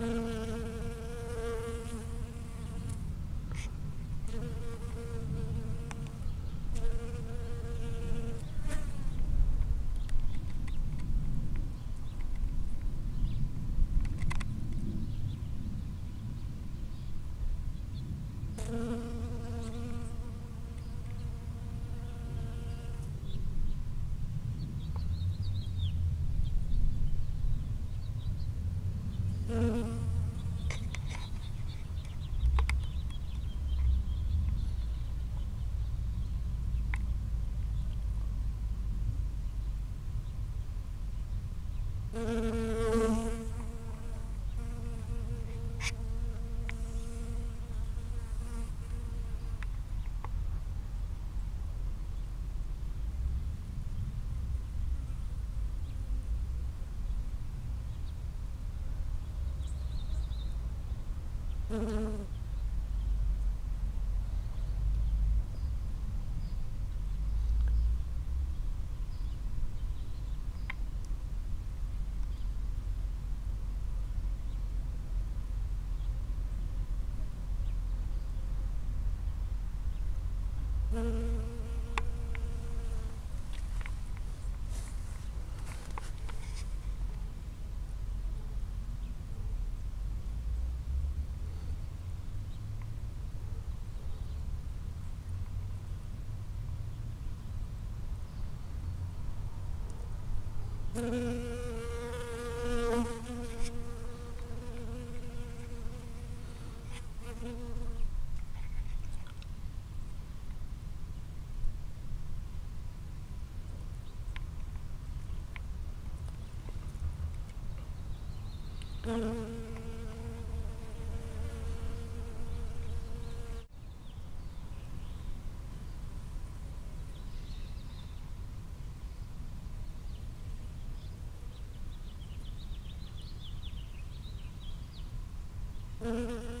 Mm-hmm. Mm-hmm. Mm-hmm. Mm-hmm. Mm-hmm.